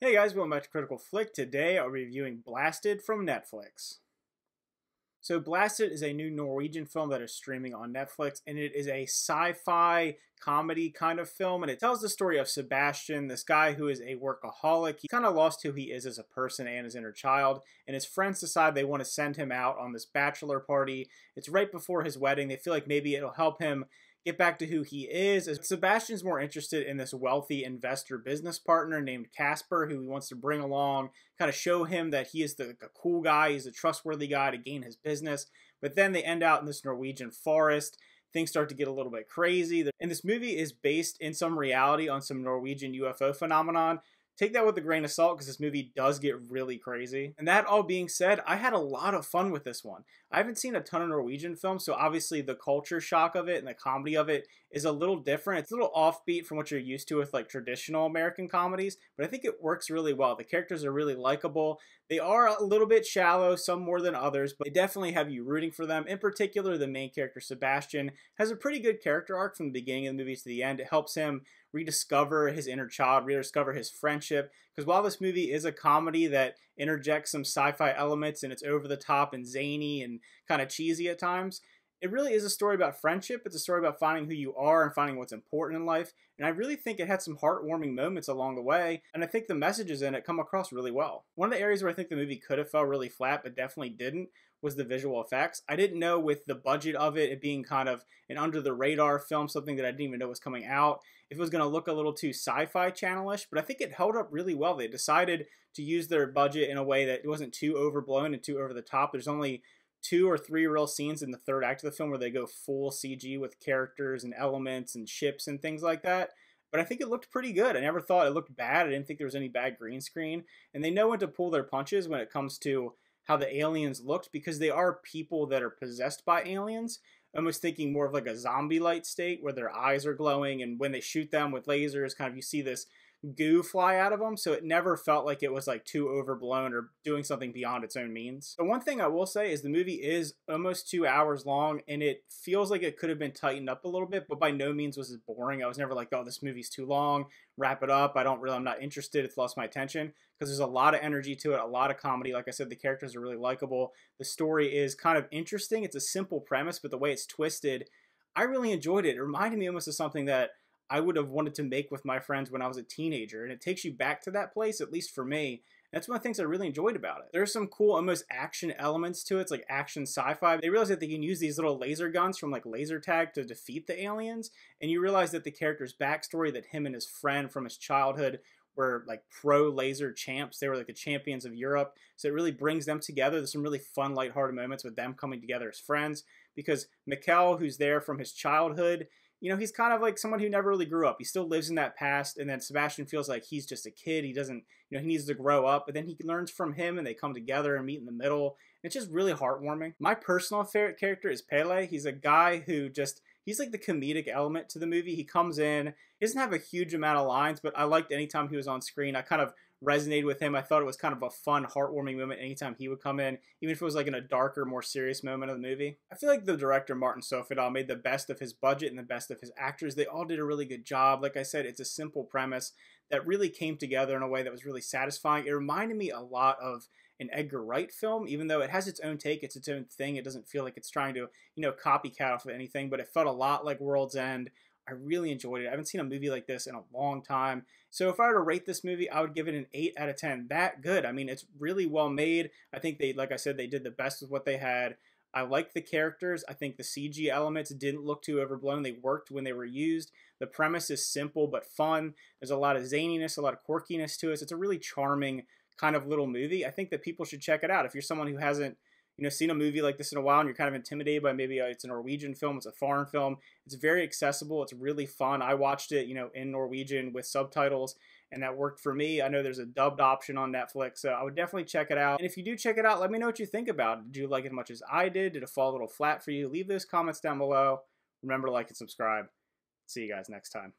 Hey guys, welcome back to Critical Flick. Today I'll be reviewing Blasted from Netflix. So Blasted is a new Norwegian film that is streaming on Netflix and it is a sci-fi comedy kind of film and it tells the story of Sebastian, this guy who is a workaholic. He kind of lost who he is as a person and his inner child and his friends decide they want to send him out on this bachelor party. It's right before his wedding. They feel like maybe it'll help him get back to who he is. Sebastian's more interested in this wealthy investor business partner named Casper, who he wants to bring along, kind of show him that he is the, a cool guy, he's a trustworthy guy to gain his business. But then they end out in this Norwegian forest. Things start to get a little bit crazy. And this movie is based in some reality on some Norwegian UFO phenomenon take that with a grain of salt because this movie does get really crazy. And that all being said, I had a lot of fun with this one. I haven't seen a ton of Norwegian films, so obviously the culture shock of it and the comedy of it is a little different. It's a little offbeat from what you're used to with like traditional American comedies, but I think it works really well. The characters are really likable. They are a little bit shallow, some more than others, but they definitely have you rooting for them. In particular, the main character, Sebastian, has a pretty good character arc from the beginning of the movie to the end. It helps him rediscover his inner child, rediscover his friendship. Because while this movie is a comedy that interjects some sci fi elements and it's over the top and zany and kind of cheesy at times, it really is a story about friendship. It's a story about finding who you are and finding what's important in life. And I really think it had some heartwarming moments along the way. And I think the messages in it come across really well. One of the areas where I think the movie could have felt really flat, but definitely didn't, was the visual effects. I didn't know with the budget of it, it being kind of an under the radar film, something that I didn't even know was coming out, if it was going to look a little too sci fi channelish. But I think it held up really well. They decided to use their budget in a way that it wasn't too overblown and too over the top. There's only two or three real scenes in the third act of the film where they go full CG with characters and elements and ships and things like that. But I think it looked pretty good. I never thought it looked bad. I didn't think there was any bad green screen. And they know when to pull their punches when it comes to how the aliens looked because they are people that are possessed by aliens. Almost thinking more of like a zombie light state where their eyes are glowing and when they shoot them with lasers, kind of you see this goo fly out of them, so it never felt like it was like too overblown or doing something beyond its own means. But one thing I will say is the movie is almost two hours long and it feels like it could have been tightened up a little bit, but by no means was it boring. I was never like, oh, this movie's too long, wrap it up. I don't really, I'm not interested. It's lost my attention because there's a lot of energy to it, a lot of comedy. Like I said, the characters are really likable. The story is kind of interesting. It's a simple premise, but the way it's twisted, I really enjoyed it. It reminded me almost of something that I would have wanted to make with my friends when I was a teenager. And it takes you back to that place, at least for me. That's one of the things I really enjoyed about it. There's some cool, almost action elements to it. It's like action sci-fi. They realize that they can use these little laser guns from like laser tag to defeat the aliens. And you realize that the character's backstory, that him and his friend from his childhood were like pro laser champs. They were like the champions of Europe. So it really brings them together. There's some really fun, lighthearted moments with them coming together as friends. Because Mikkel, who's there from his childhood, you know, he's kind of like someone who never really grew up. He still lives in that past, and then Sebastian feels like he's just a kid. He doesn't, you know, he needs to grow up, but then he learns from him and they come together and meet in the middle. It's just really heartwarming. My personal favorite character is Pele. He's a guy who just, he's like the comedic element to the movie. He comes in, he doesn't have a huge amount of lines, but I liked anytime he was on screen. I kind of resonated with him. I thought it was kind of a fun, heartwarming moment anytime he would come in, even if it was like in a darker, more serious moment of the movie. I feel like the director, Martin Sofiedal, made the best of his budget and the best of his actors. They all did a really good job. Like I said, it's a simple premise that really came together in a way that was really satisfying. It reminded me a lot of an Edgar Wright film, even though it has its own take, it's its own thing. It doesn't feel like it's trying to, you know, copycat off of anything, but it felt a lot like World's End I really enjoyed it. I haven't seen a movie like this in a long time. So if I were to rate this movie, I would give it an 8 out of 10. That good. I mean, it's really well made. I think they, like I said, they did the best with what they had. I like the characters. I think the CG elements didn't look too overblown. They worked when they were used. The premise is simple but fun. There's a lot of zaniness, a lot of quirkiness to it. It's a really charming kind of little movie. I think that people should check it out. If you're someone who hasn't you know seen a movie like this in a while and you're kind of intimidated by maybe a, it's a Norwegian film, it's a foreign film. It's very accessible. It's really fun. I watched it, you know, in Norwegian with subtitles, and that worked for me. I know there's a dubbed option on Netflix, so I would definitely check it out. And if you do check it out, let me know what you think about it. Did you like it as much as I did? Did it fall a little flat for you? Leave those comments down below. Remember to like and subscribe. See you guys next time.